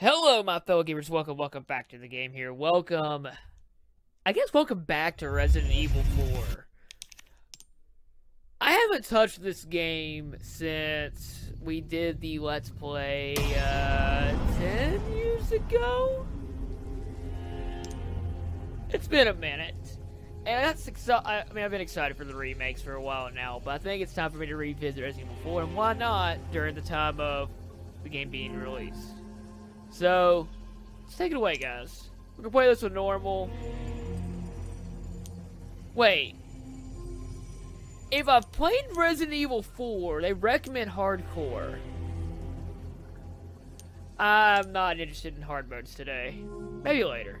Hello, my fellow gamers. Welcome, welcome back to the game here. Welcome, I guess, welcome back to Resident Evil 4. I haven't touched this game since we did the Let's Play, uh, 10 years ago? It's been a minute. And that's exci- I mean, I've been excited for the remakes for a while now, but I think it's time for me to revisit Resident Evil 4, and why not during the time of the game being released? So, let's take it away, guys. We can play this with normal. Wait. If I've played Resident Evil 4, they recommend hardcore. I'm not interested in hard modes today. Maybe later.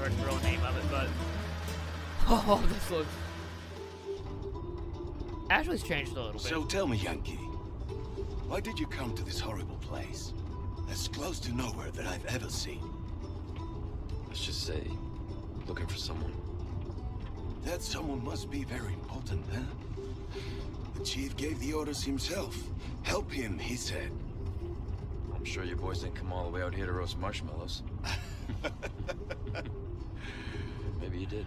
first real name of it, but. Oh, this looks. Ashley's changed a little bit. So tell me, Yankee, why did you come to this horrible place? As close to nowhere that I've ever seen. Let's just say, looking for someone. That someone must be very important, huh? The chief gave the orders himself. Help him, he said. I'm sure your boys didn't come all the way out here to roast marshmallows. Maybe you did.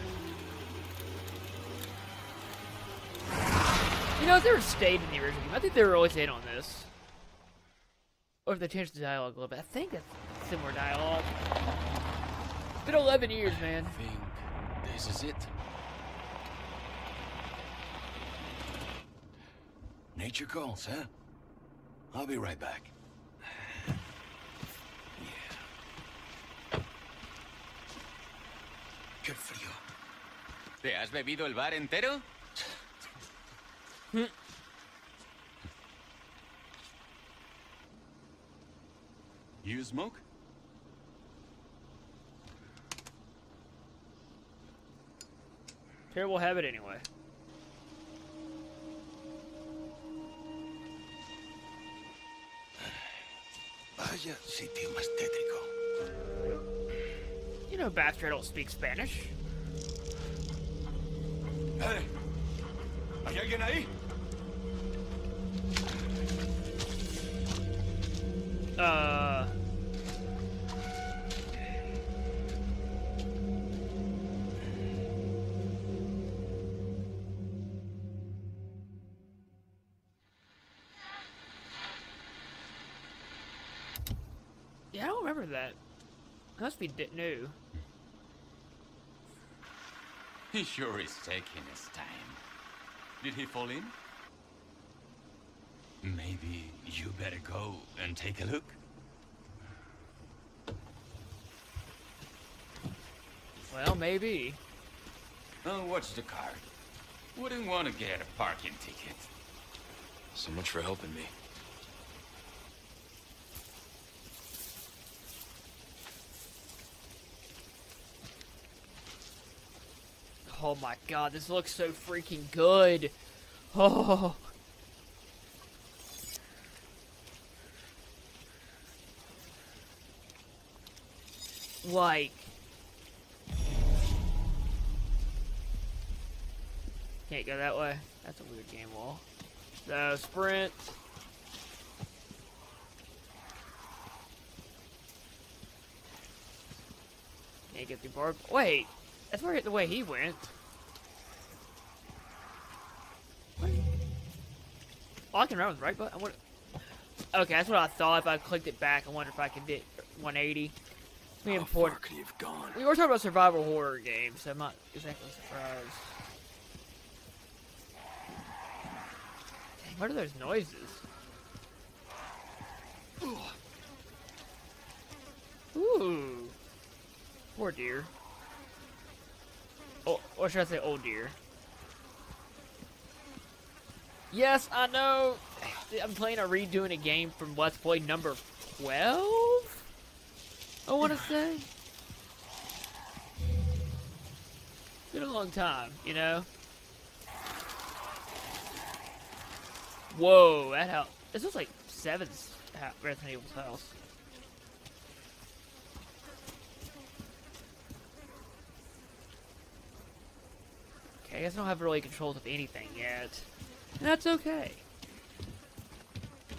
You know, if they were stayed in the original game, I think they were always in on this. Or if they changed the dialogue a little bit. I think that's similar dialogue. It's been 11 years, man. I think this is it. Nature calls, huh? I'll be right back. Qué frío. ¿Te has bebido el bar entero? You smoke? Terrible habit anyway. Vaya sitio más tétrico. You know Bastard don't speak Spanish. ¡Eh! ¿Hay alguien ahí? Uh... Yeah, I don't remember that. Must be new. He sure is taking his time. Did he fall in? Maybe you better go and take a look. Well, maybe. I'll watch the car. Wouldn't want to get a parking ticket. So much for helping me. Oh my god, this looks so freaking good. Oh. Like. Can't go that way. That's a weird game wall. So, sprint. Can't get through bar. Wait, that's where the way he went. What? Oh, I can run with right button. Okay, that's what I thought. If I clicked it back, I wonder if I could hit 180. How important. far could he have gone? We were talking about survival horror games, so I'm not exactly surprised. Dang, what are those noises? Ooh. Poor deer. Oh, or should I say old deer? Yes, I know. I'm playing a redoing a game from Let's Play number 12? I want to say. It's been a long time, you know? Whoa, that house. This was like Seven's Resident Evil's house. Okay, I guess I don't have really controls of anything yet. And that's okay.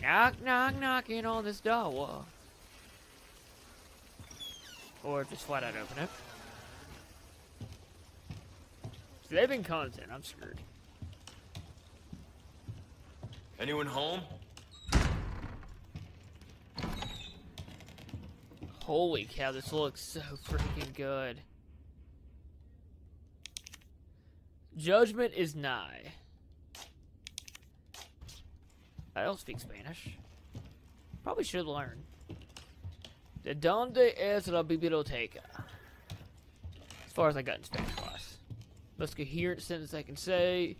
Knock, knock, knocking on this door. Or just flat out open it. Saving content, I'm screwed. Anyone home? Holy cow, this looks so freaking good. Judgment is nigh. I don't speak Spanish. Probably should learn. De donde es la biblioteca? As far as I got in Spanish class. Most coherent sentence I can say.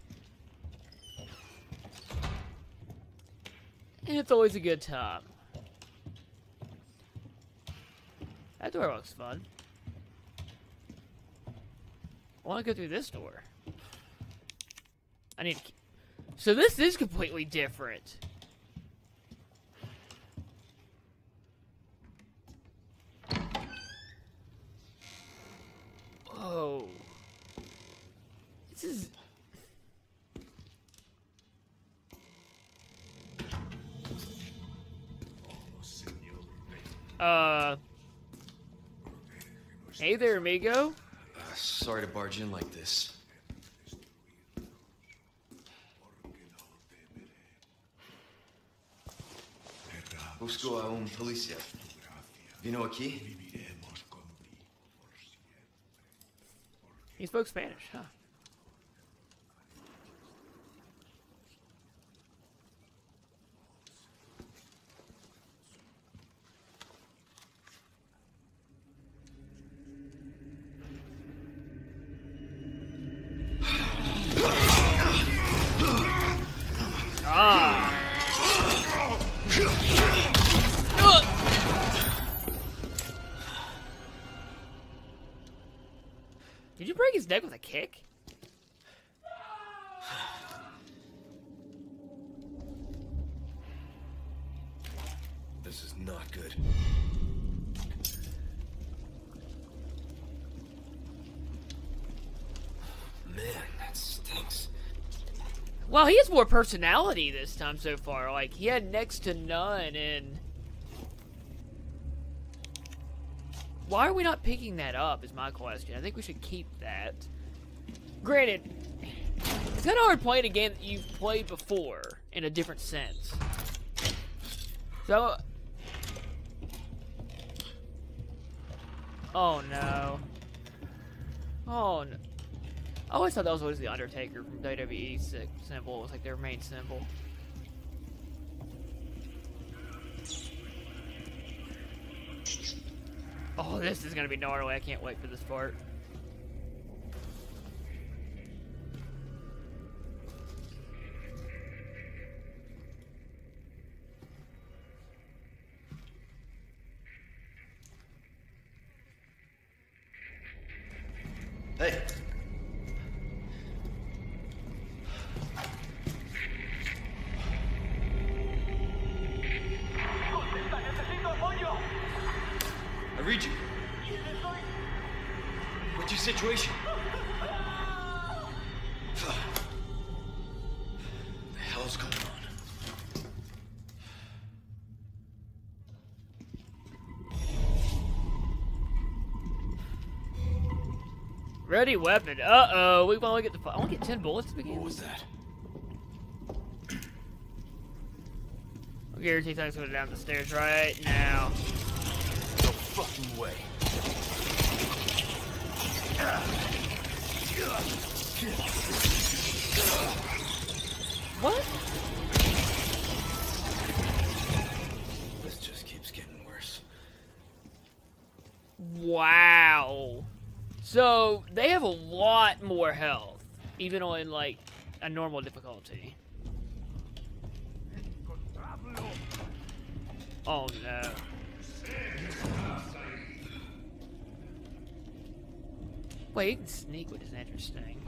And it's always a good time. That door looks fun. I want to go through this door. I need to... So this is completely different. Oh. This is... Uh... Hey there, amigo. Uh, sorry to barge in like this. Busco a un policía. Vino aquí? He spoke Spanish, huh? Ah. Break his neck with a kick? This is not good. Man, that stinks. Well, he has more personality this time so far. Like, he had next to none, and... Why are we not picking that up, is my question. I think we should keep that. Granted, it's kind of hard playing a game that you've played before, in a different sense. So... Oh, no. Oh, no. I always thought that was always the Undertaker from WWE sy- symbol. It was like their main symbol. This is gonna be gnarly. I can't wait for this part. Ready weapon. Uh oh. We only get the. I only get ten bullets to begin. What was that? I guarantee things going down the stairs right now. No fucking way. What? This just keeps getting worse. Wow. So they have a lot more health, even on like a normal difficulty. Oh no. Wait, sneak, which is interesting.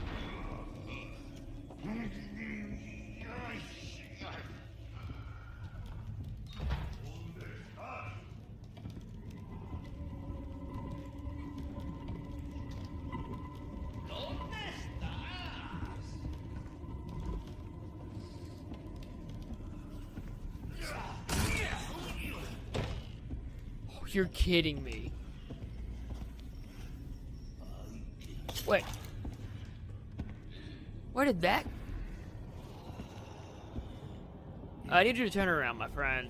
Oh, you're kidding me. Wait. Where did that? I need you to turn around, my friend.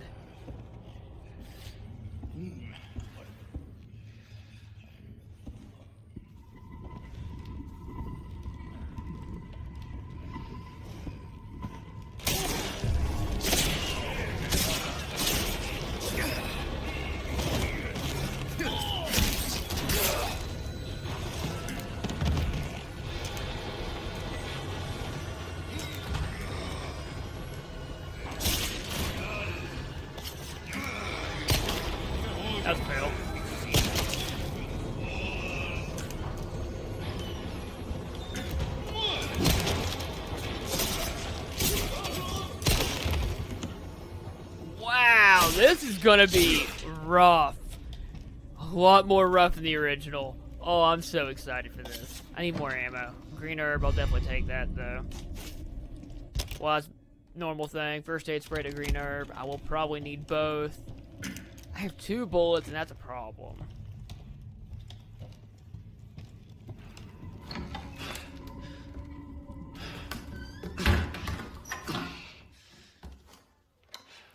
Gonna be rough. A lot more rough than the original. Oh, I'm so excited for this. I need more ammo. Green herb, I'll definitely take that though. Well, that's normal thing. First aid spray to green herb. I will probably need both. I have two bullets, and that's a problem.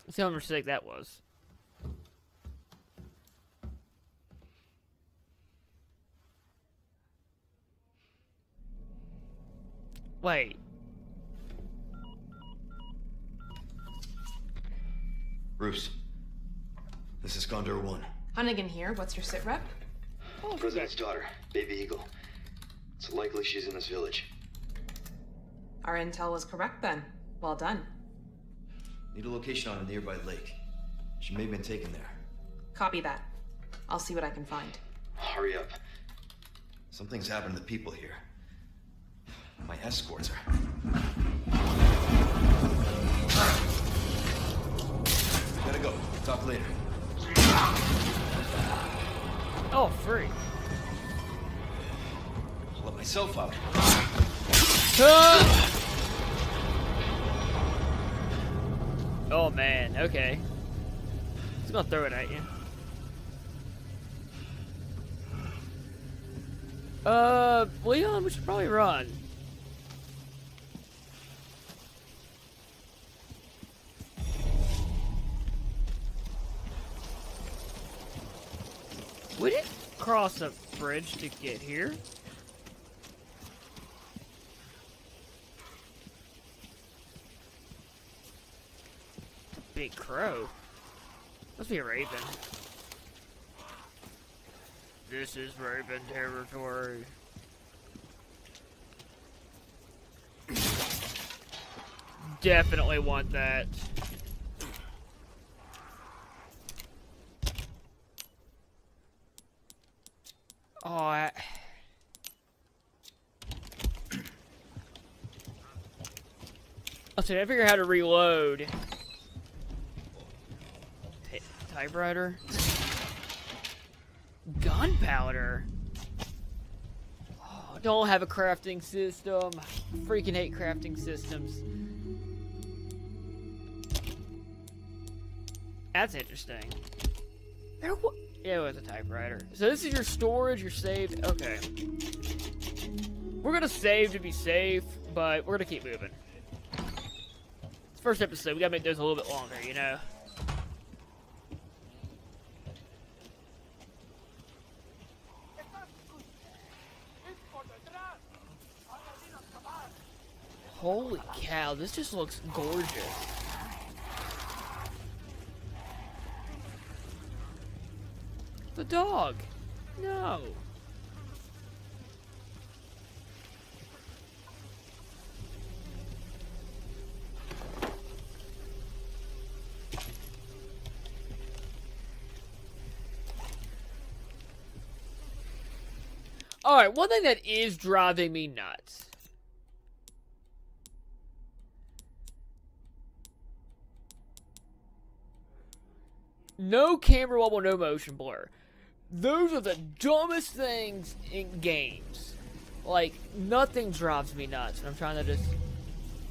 See how much mistake that was. Wait. Bruce. This is Condor 1. Hunnigan here. What's your sit rep? Oh, President's daughter, Baby Eagle. It's likely she's in this village. Our intel was correct then. Well done. Need a location on a nearby lake. She may have been taken there. Copy that. I'll see what I can find. Hurry up. Something's happened to the people here. My escorts are. Gotta go. Talk later. Oh, free. I'll let myself out. Ah! Oh man, okay. He's gonna throw it at you. Uh, Leon, we should probably run. We didn't cross a bridge to get here. Big crow. Must be a raven. This is raven territory. Definitely want that. Oh, I... So I figure out how to reload. T- typewriter. Gunpowder. Oh, don't have a crafting system. Freaking hate crafting systems. That's interesting. There yeah, it was a typewriter. So this is your storage, your saved. Okay. We're gonna save to be safe, but we're gonna keep moving. First episode. We gotta make those a little bit longer, you know. Holy cow, this just looks gorgeous. The dog. No. Alright, one thing that is driving me nuts. No camera wobble, no motion blur. Those are the dumbest things in games. Like, nothing drives me nuts, and I'm trying to just...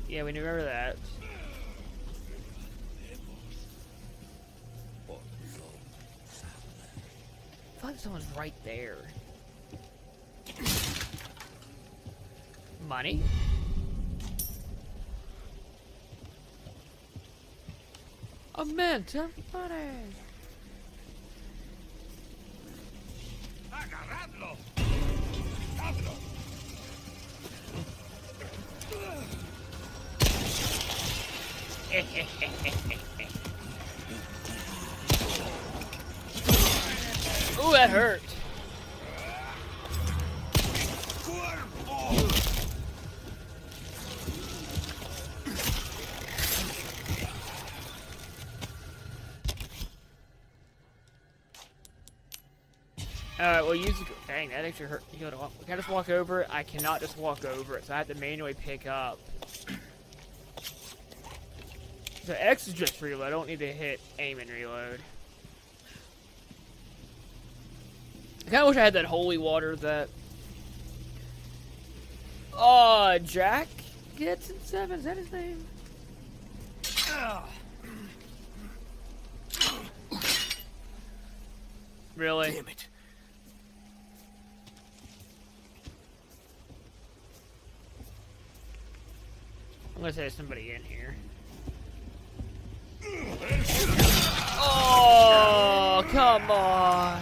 Yeah, we remember that. I thought someone's right there. Money? A mint of money! Ooh, that hurt. Alright, well, use the. Dang, that actually hurt. You walk. Can I just walk over it? I cannot just walk over it, so I have to manually pick up. So X is just reload. I don't need to hit aim and reload. I kind of wish I had that holy water that. Oh, Jack gets in seven. Is that his name? Really? Damn it. Unless there's somebody in here. Oh, come on.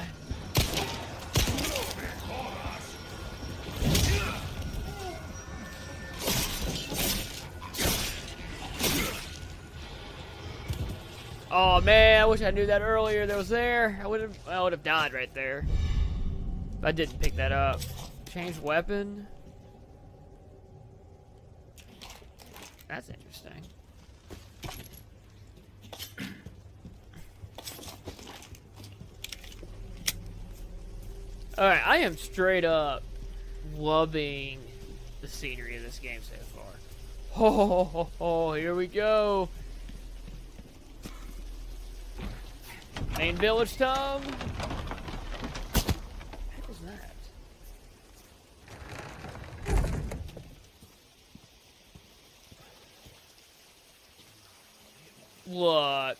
Oh man, I wish I knew that earlier. That was there. I would have. I would have died right there. I didn't pick that up. Change weapon. That's interesting. Alright, I am straight up loving the scenery of this game so far. Ho ho ho here we go. Main village Tom. What that? Look.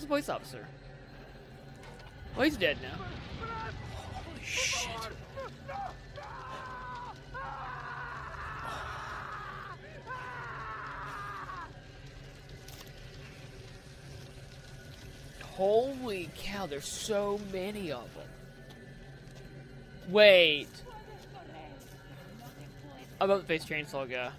There's the police officer. Well, he's dead now. Holy shit. Holy cow, there's so many of them. Wait. I'm about to face chainsaw guy.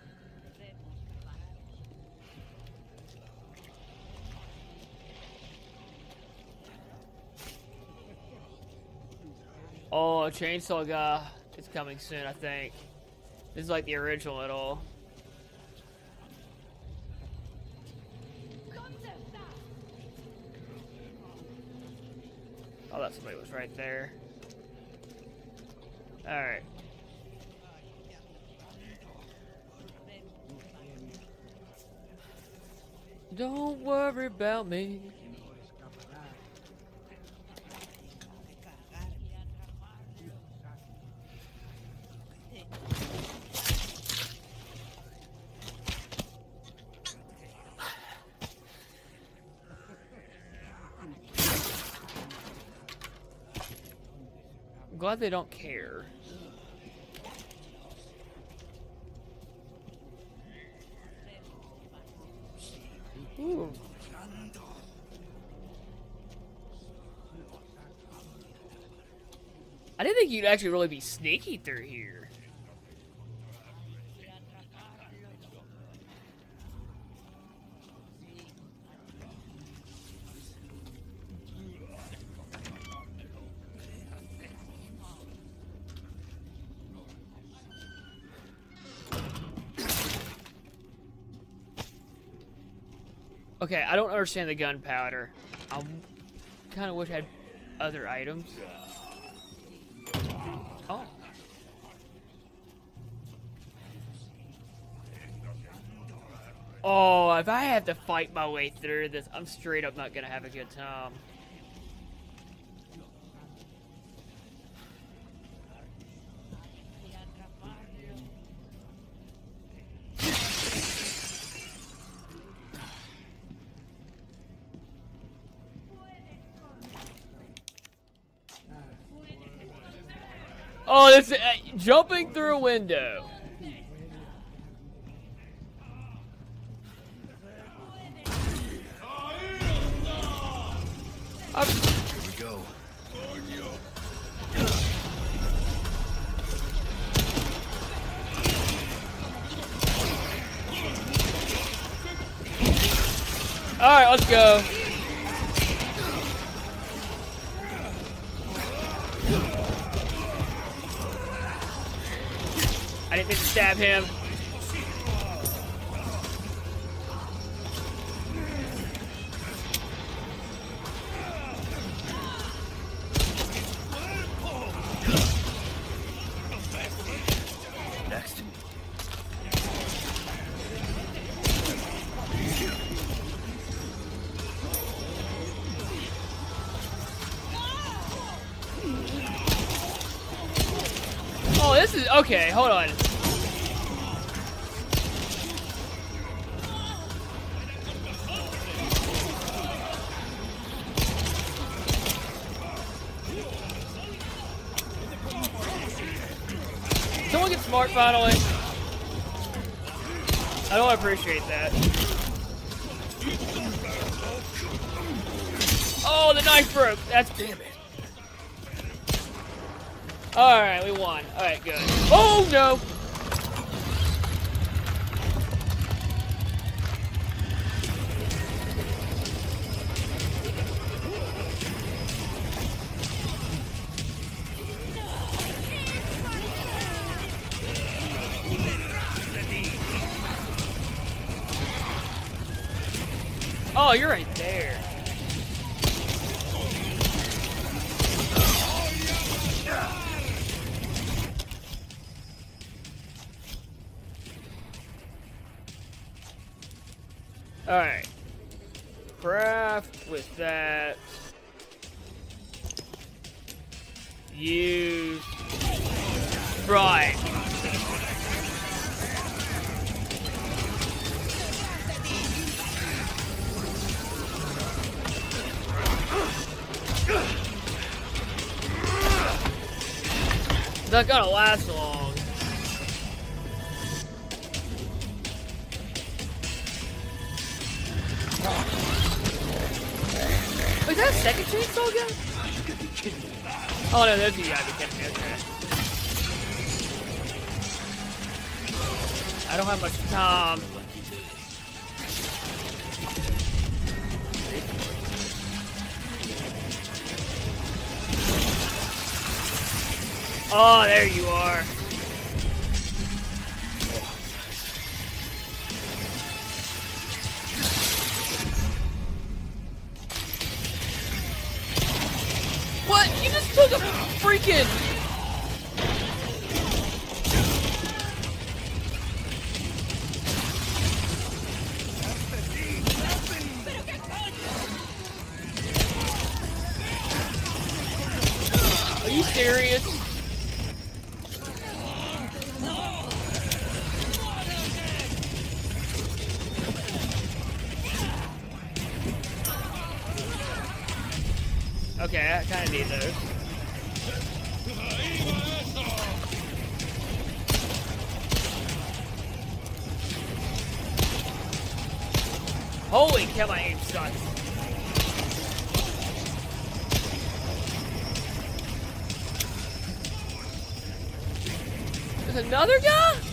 Oh, chainsaw guy is coming soon, I think. This is like the original at all. Oh, that somebody was right there. Alright. Don't worry about me. Glad they don't care. Ooh. I didn't think you'd actually really be sneaky through here. Okay, I don't understand the gunpowder. I kind of wish I had other items. Oh. Oh, if I have to fight my way through this, I'm straight up not gonna have a good time. Oh, this uh, jumping through a window. I'm, Here we go. all right, let's go. Him. Next. Oh, this is okay. Hold on. Finally. I don't appreciate that. Oh, the knife broke. That's damn it. All right, we won. All right, good. Oh no. Alright. Craft with that. Use. Right. Not gonna last long. Second chainsaw gun? Oh no, there's the guy that okay. I don't have much time. Oh, there you are. Freaking... Another guy?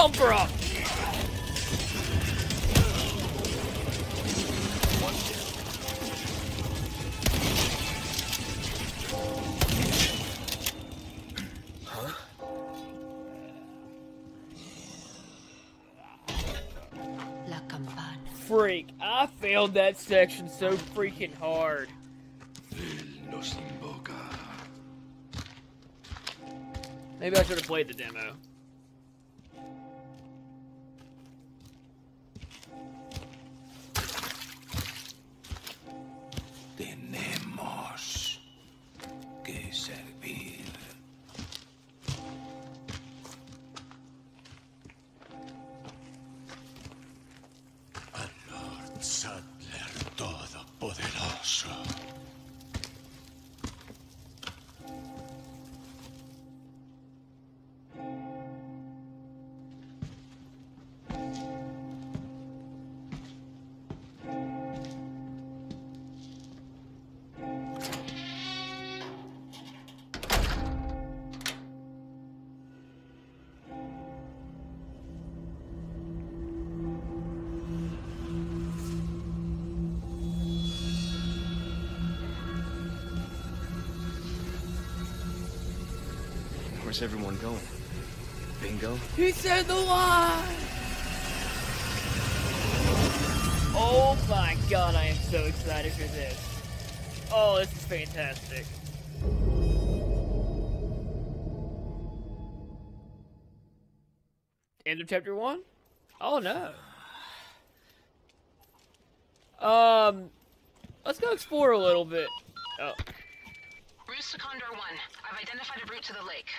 Where'd you come from? La campana. Freak, I failed that section so freaking hard. Él nos invoca. Maybe I should have played the demo. Where's everyone going? Bingo? He said the line! Oh my god, I am so excited for this. Oh, this is fantastic. End of chapter one? Oh no. Um, let's go explore a little bit. Oh, Route to Condor 1. I've identified a route to the lake.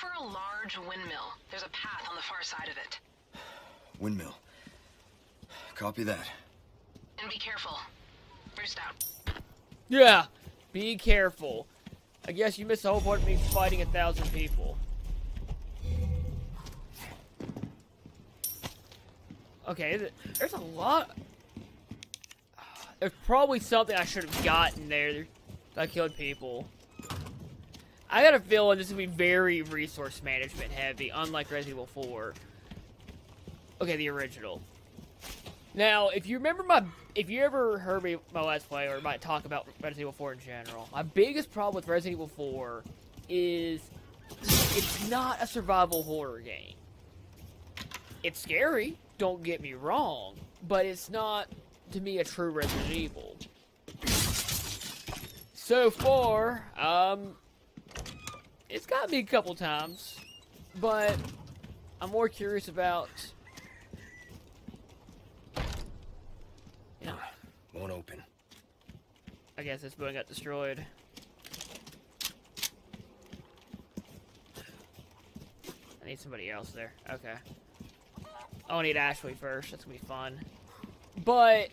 Look for a large windmill. There's a path on the far side of it. Windmill. Copy that. And be careful. Roost out. Yeah, be careful. I guess you missed the whole point of me fighting a thousand people. Okay, there's a lot. There's probably something I should have gotten there that killed people. I got a feeling this is gonna be very resource management heavy, unlike Resident Evil 4. Okay, the original. Now, if you remember my, if you ever heard me my last play or might talk about Resident Evil 4 in general, my biggest problem with Resident Evil 4 is it's not a survival horror game. It's scary, don't get me wrong, but it's not, to me, a true Resident Evil. So far, um, it's got me a couple times, but I'm more curious about. Yeah, Won't open. I guess this building got destroyed. I need somebody else there. Okay. Oh, I'll need Ashley first. That's gonna be fun. But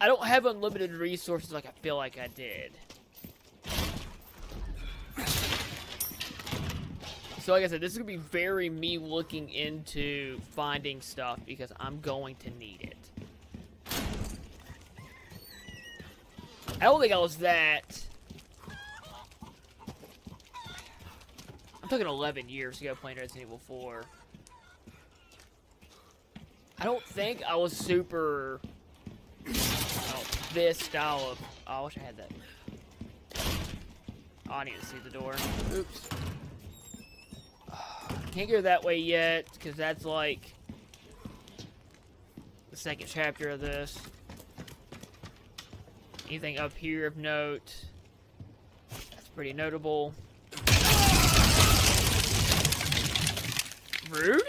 I don't have unlimited resources like I feel like I did. So like I said, this is gonna be very me looking into finding stuff because I'm going to need it. I don't think I was that. I'm talking 11 years ago playing Resident Evil 4. I don't think I was super. Oh, this style of. Oh, I wish I had that. Oh, I need to see the door. Oops. Can't go that way yet, because that's like the second chapter of this. Anything up here of note? That's pretty notable. Rude?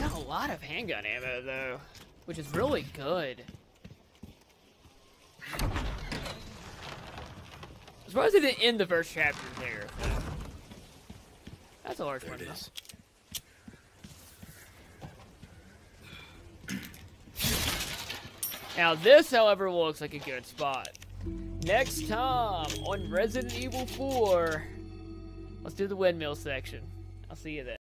Got a lot of handgun ammo though, which is really good. I'm surprised they didn't end the first chapter there. though. That's a large There one. it though. Now this, however, looks like a good spot. Next time on Resident Evil 4, let's do the windmill section. I'll see you then.